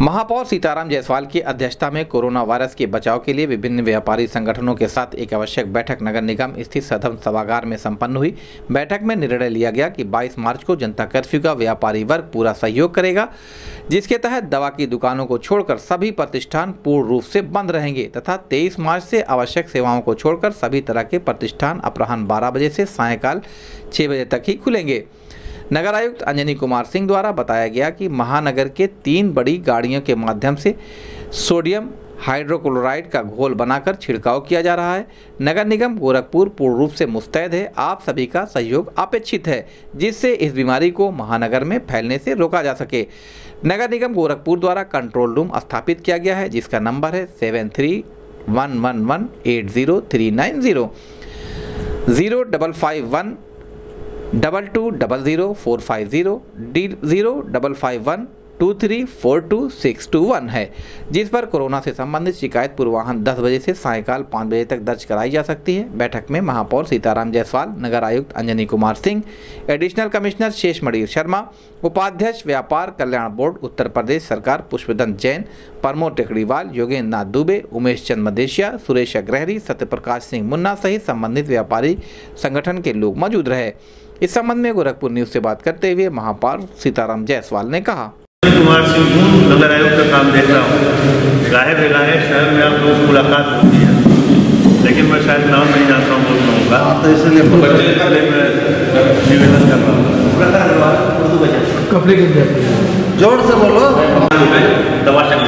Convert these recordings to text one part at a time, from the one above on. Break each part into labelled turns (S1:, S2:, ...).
S1: महापौर सीताराम जायसवाल की अध्यक्षता में कोरोना वायरस के बचाव के लिए विभिन्न व्यापारी संगठनों के साथ एक आवश्यक बैठक नगर निगम स्थित सदन सभागार में संपन्न हुई। बैठक में निर्णय लिया गया कि 22 मार्च को जनता कर्फ्यू का व्यापारी वर्ग पूरा सहयोग करेगा, जिसके तहत दवा की दुकानों को छोड़कर सभी प्रतिष्ठान पूर्ण रूप से बंद रहेंगे तथा तेईस मार्च से आवश्यक सेवाओं को छोड़कर सभी तरह के प्रतिष्ठान अपराह्न बारह बजे से सायकाल छः बजे तक ही खुलेंगे। नगर आयुक्त अंजनी कुमार सिंह द्वारा बताया गया कि महानगर के तीन बड़ी गाड़ियों के माध्यम से सोडियम हाइड्रोक्लोराइड का घोल बनाकर छिड़काव किया जा रहा है। नगर निगम गोरखपुर पूर्ण रूप से मुस्तैद है। आप सभी का सहयोग अपेक्षित है, जिससे इस बीमारी को महानगर में फैलने से रोका जा सके। नगर निगम गोरखपुर द्वारा कंट्रोल रूम स्थापित किया गया है, जिसका नंबर है seven three one one one eight zero three nine zero. Zero double five one double two double zero four five zero D zero double five one two three four two six two one है, जिस पर corona से संबंधित शिकायत पूर्वाहन दस बजे से सायकाल पाँच बजे तक दर्ज कराई जा सकती है। बैठक में महापौर सीताराम जायसवाल, नगर आयुक्त अंजनी कुमार सिंह, एडिशनल कमिश्नर शेष मणिर शर्मा, उपाध्यक्ष व्यापार कल्याण बोर्ड, उत्तर प्रदेश सरकार पुष्पदंत जैन, प्रमोद टेकड़ीवाल योगेंद्र नाथ दुबे, उमेश चंद मदेशिया, सुरेश अग्रहरी, सत्यप्रकाश सिंह मुन्ना सहित संबंधित व्यापारी संगठन के लोग मौजूद रहे। इस संबंध में गोरखपुर न्यूज़ से बात करते हुए महापौर सीताराम जायसवाल ने कहा।
S2: कुमार सिंह हूँ नगर आयोग का काम देख रहा हूँ। गाहे बेगाहे शहर में आप लोगों मुलाकात होती है। लेकिन मैं शायद नाम नहीं जानता हूँ बहुत लोगों का तो इसलिए मैं निवेदन कर रहा हूँ।
S3: कपड़े के
S4: ज़ोर से बोलो।
S2: दवा चल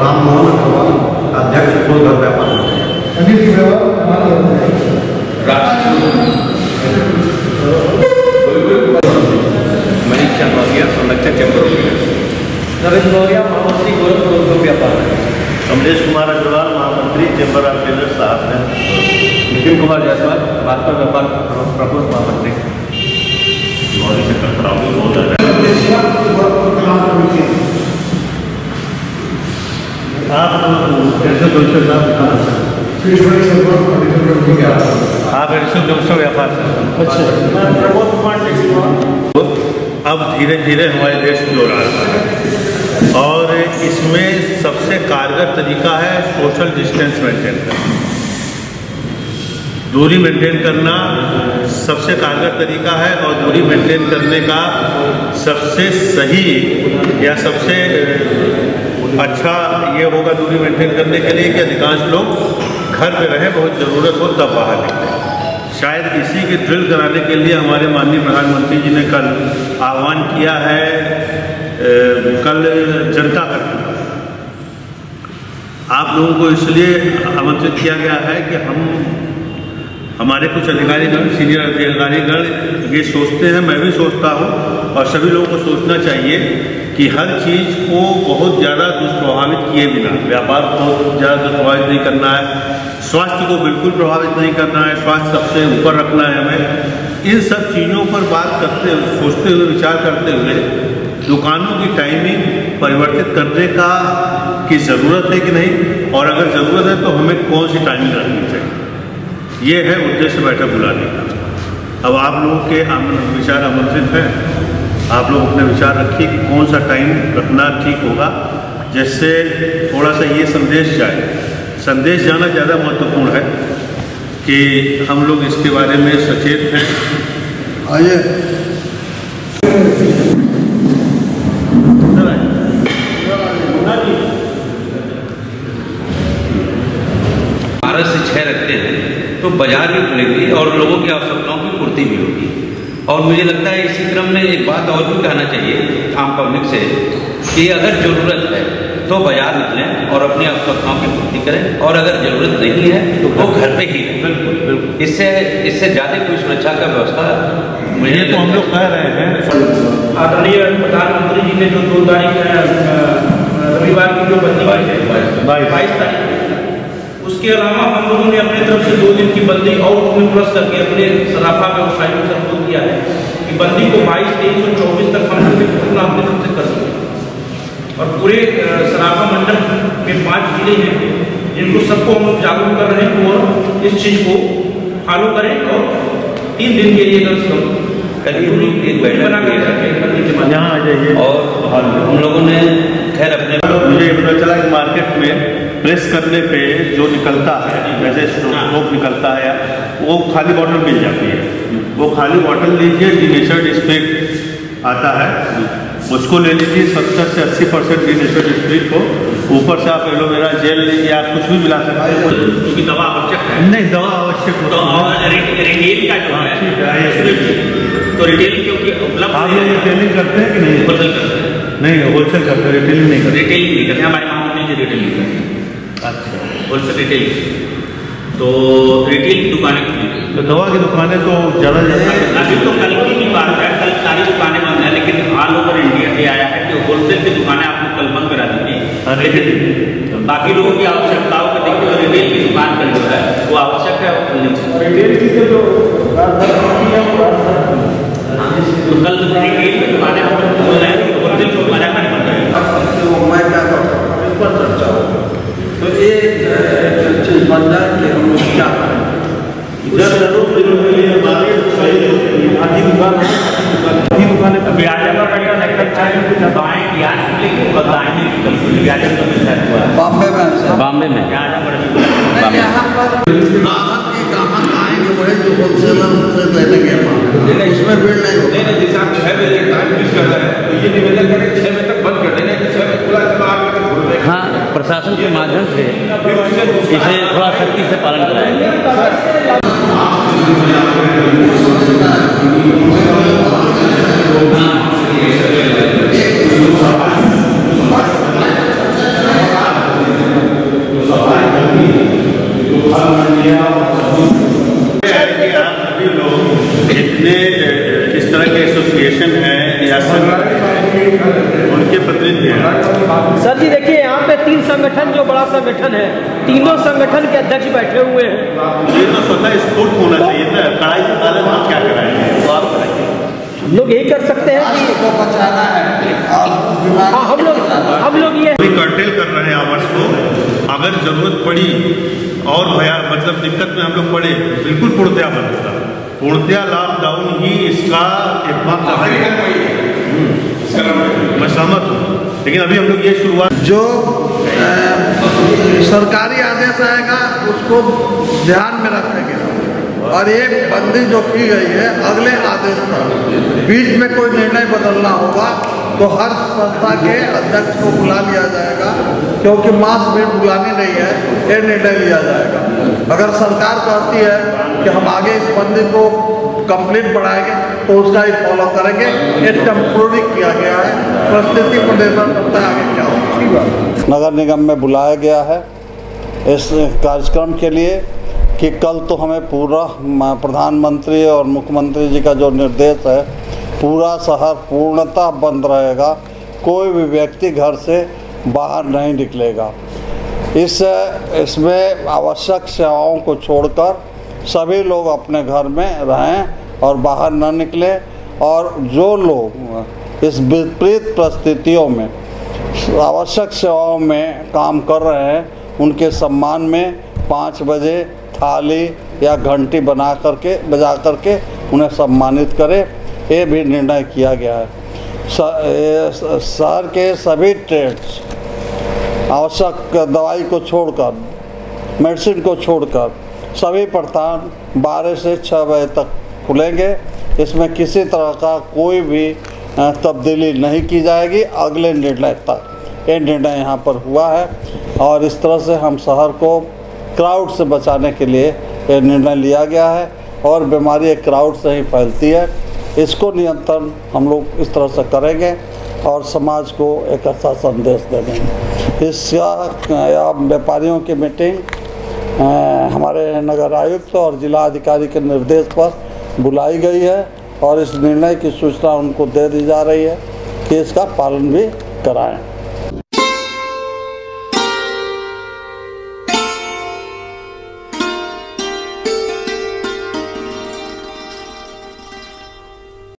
S4: राम मोहन अग्रवाल अध्यक्ष कुल घर व्यापार
S3: अनिल की व्यवहार मान लेते हैं
S2: मनीष चंद्रोलिया संरक्षक चैम्बर
S5: नरेंद्र मौर्य महामंत्री गोरखपुर उद्योग व्यापार
S2: कमलेश कुमार अग्रवाल महामंत्री चैम्बर ऑफ़ ट्रेडर्स साहब हैं।
S5: नितिन कुमार जायसवाल भाजपा व्यापार प्रकोष्ठ महामंत्री।
S2: बहुत है। आप एडिशनल दोषो व्यापार से। अब धीरे धीरे हमारे देश में हो रहा है और इसमें सबसे कारगर तरीका है सोशल डिस्टेंस मेंटेन करना। दूरी मेंटेन करना सबसे कारगर तरीका है और दूरी मेंटेन करने का सबसे सही या सबसे अच्छा ये होगा दूरी मेंटेन करने के लिए कि अधिकांश लोग घर पे रहें, बहुत ज़रूरत हो तब बाहर निकलें। शायद इसी के ड्रिल कराने के लिए हमारे माननीय प्रधानमंत्री जी ने कल आह्वान किया है कल जनता कर्फ्यू आप लोगों को इसलिए आमंत्रित किया गया है कि हम, हमारे कुछ अधिकारीगण, सीनियर अधिकारीगण ये सोचते हैं, मैं भी सोचता हूँ, और सभी लोगों को सोचना चाहिए कि हर चीज़ को बहुत ज़्यादा दुष्प्रभावित किए बिना, व्यापार को ज़्यादा दुष्प्रभावित नहीं करना है, स्वास्थ्य को बिल्कुल प्रभावित नहीं करना है, स्वास्थ्य सबसे ऊपर रखना है हमें। इन सब चीज़ों पर बात करते, सोचते हुए, विचार करते हुए दुकानों की टाइमिंग परिवर्तित करने का की ज़रूरत है कि नहीं? और अगर ज़रूरत है तो हमें कौन सी टाइमिंग रखनी चाहिए? ये है उद्देश्य बैठक बुलाने का। अब आप लोगों के विचार आमंत्रित हैं। आप लोग अपने विचार रखिए कि कौन सा टाइम रखना ठीक होगा, जिससे थोड़ा सा ये संदेश जाए। संदेश जाना ज़्यादा महत्वपूर्ण है कि हम लोग इसके बारे में सचेत हैं।
S4: आइए।
S6: बाज़ार भी खुलेगी और लोगों की आवश्यकताओं की पूर्ति भी होगी। और मुझे लगता है इसी क्रम में एक बात और भी कहना चाहिए आम पब्लिक से कि अगर ज़रूरत है तो बाज़ार निकलें और अपनी आवश्यकताओं की पूर्ति करें और अगर ज़रूरत नहीं है तो वो घर पे ही
S2: बिल्कुल बिल्कुल।
S6: इससे इससे ज़्यादा कोई सुरक्षा का व्यवस्था मुझे
S2: तो हम लोग कह रहे हैं।
S5: आदरणीय प्रधानमंत्री जी ने जो दो तारीख रविवार की जो बंदी है।
S2: बाईस
S5: तारीख उसके अलावा हम लोगों ने अपने तरफ़ से दो दिन की बंदी और उसमें प्लस करके अपने सराफा व्यवसायियों से अनुरोध किया है कि बंदी को बाईस तेईस और चौबीस तक हम लोग पूर्ण अपनी तरफ़ से कर सकें। और पूरे सराफा मंडल में पाँच ज़िले हैं जिनको सबको हम लोग जागरूक कर रहे हैं और इस चीज़ को फॉलो करें और तीन दिन के लिए कम से कम
S6: लोग एक बैठक
S5: बना के
S6: और हम लोगों ने खैर अपने
S2: मुझे पता चला कि मार्केट में प्रेस करने पे जो निकलता है जैसे स्ट्रोक निकलता है वो खाली बॉटल मिल जाती है। वो खाली बॉटल लीजिए डिनेचर्ड स्प्रिट आता है। उसको ले लीजिए सत्तर से अस्सी परसेंट डिनेचर्ड स्प्रिट को। ऊपर से आप एलोवेरा जेल लीजिए आप कुछ भी मिला सकते हैं।
S5: क्योंकि दवा आवश्यक है।
S2: नहीं दवा आवश्यक
S5: तो
S2: है।
S5: रिटेल का जो है
S2: है,
S5: तो रिटेल क्योंकि उपलब्ध
S2: आप रिटेलिंग करते हैं कि नहीं?
S5: होलसेल करते हैं।
S2: नहीं होलसेल करते हैं रिटेलिंग नहीं करते।
S5: रिटेलिंग नहीं करते हमारे में रिटेल नहीं करते होलसेल रिटेल तो रिटेल की दुकानें खुली
S2: तो दवा की दुकानें तो ज़्यादा ज़्यादा
S5: अभी तो कल की भी बात है। कल सारी दुकानें बंद है लेकिन ऑल ओवर इंडिया से आया है कि होलसेल की दुकानें आपको कल बंद करा दी गई लेकिन बाकी लोगों की आवश्यकताओं को देखते हुए रिटेल की दुकान कल जो है वो आवश्यक है वो खुलनी चाहिए।
S3: रिटेल की तो
S5: तो कल रिटेल की दुकानें हम खोल रहे हैं होलसेल की दुकानें बंद
S4: क्या करता हूँ इस पर चर्चा हो तो एक अ, के हम लोग क्या करें
S2: जब ज़रूर दिनों के लिए मार्केट सही आधी दुकान है आधी दुकान है
S5: अभी आज अगर बैठा है कल चाहे कुछ दवाएँ की आज खुलेगी कल दाएँ कल खुलेगी आज तो मिलता हुआ है
S4: बॉम्बे में ऐसा
S6: बॉम्बे में
S5: आज पर अभी
S4: नहीं, यहाँ पर ग्राहक के ग्राहक आएँगे वही जो होलसेलर से लेने के माल उसमें भीड़ नहीं होगी
S7: नहीं नहीं जैसे आप छह बजे टाइम फिक्स कर रहे हैं तो ये निवेदन करें छह बजे तक बंद कर देना कि छह बजे खुला चला आप इसे खोल दें
S6: हाँ प्रशासन के माध्यम से
S7: फिर उससे दूसरा
S6: इसे थोड़ा सख्ती से पालन कराएँगे
S2: जितने इस तरह के एसोसिएशन हैं या संगठन
S8: सर जी देखिए यहाँ पे तीन संगठन जो बड़ा संगठन है तीनों संगठन के अध्यक्ष बैठे हुए हैं।
S2: ये तो स्वतः स्फूर्त होना चाहिए ना कड़ाई से ताले हम क्या कराएँगे? तो आप
S8: लोग यही कर सकते हैं। कि
S4: को बचाना है। बीमारी
S8: हाँ हम लोग हम लोग ये
S2: कर्टेल कर रहे हैं आवर्स को। अगर ज़रूरत पड़ी और भया मतलब दिक्कत में हम लोग पड़े बिल्कुल पूर्णतया बंद होगा पूर्णतया लॉकडाउन ही इसका एकमात्र है। मैं सहमत हूँ। लेकिन अभी हम लोग ये शुरुआत
S4: जो सरकारी आदेश आएगा, उसको ध्यान में रखेंगे और एक बंदी जो की गई है, अगले आदेश पर, बीच में कोई निर्णय बदलना होगा तो हर संस्था के अध्यक्ष को बुला लिया जाएगा, क्योंकि मास भीड़ बुलानी नहीं है, ये निर्णय लिया जाएगा। अगर सरकार कहती है कि हम आगे इस बंदी को कंप्लीट बढ़ाएँगे तो उसका ही फॉलो करेंगे। ये टेम्प्रोरी किया गया है। परिस्थिति पर निर्भर करता है आगे क्या होगा। नगर निगम में बुलाया गया है इस कार्यक्रम के लिए कि कल तो हमें पूरा प्रधानमंत्री और मुख्यमंत्री जी का जो निर्देश है, पूरा शहर पूर्णतः बंद रहेगा। कोई भी व्यक्ति घर से बाहर नहीं निकलेगा। इस, इसमें आवश्यक सेवाओं को छोड़कर सभी लोग अपने घर में रहें और बाहर न निकलें और जो लोग इस विपरीत परिस्थितियों में, आवश्यक सेवाओं में काम कर रहे हैं, उनके सम्मान में पाँच बजे थाली या घंटी बना करके, बजा करके उन्हें सम्मानित करें, ये भी निर्णय किया गया है। शहर के सभी ट्रेड्स आवश्यक दवाई को छोड़कर मेडिसिन को छोड़कर सभी प्रस्थान बारह से छः बजे तक खुलेंगे। इसमें किसी तरह का कोई भी तब्दीली नहीं की जाएगी अगले निर्णय तक। ये निर्णय यहाँ पर हुआ है और इस तरह से हम शहर को क्राउड से बचाने के लिए ये निर्णय लिया गया है और बीमारी क्राउड से ही फैलती है। इसको नियंत्रण हम लोग इस तरह से करेंगे और समाज को एक अच्छा संदेश देंगे। इसका व्यापारियों की मीटिंग हमारे नगर आयुक्त और जिला अधिकारी के निर्देश पर बुलाई गई है और इस निर्णय की सूचना उनको दे दी जा रही है कि इसका पालन भी कराएँ।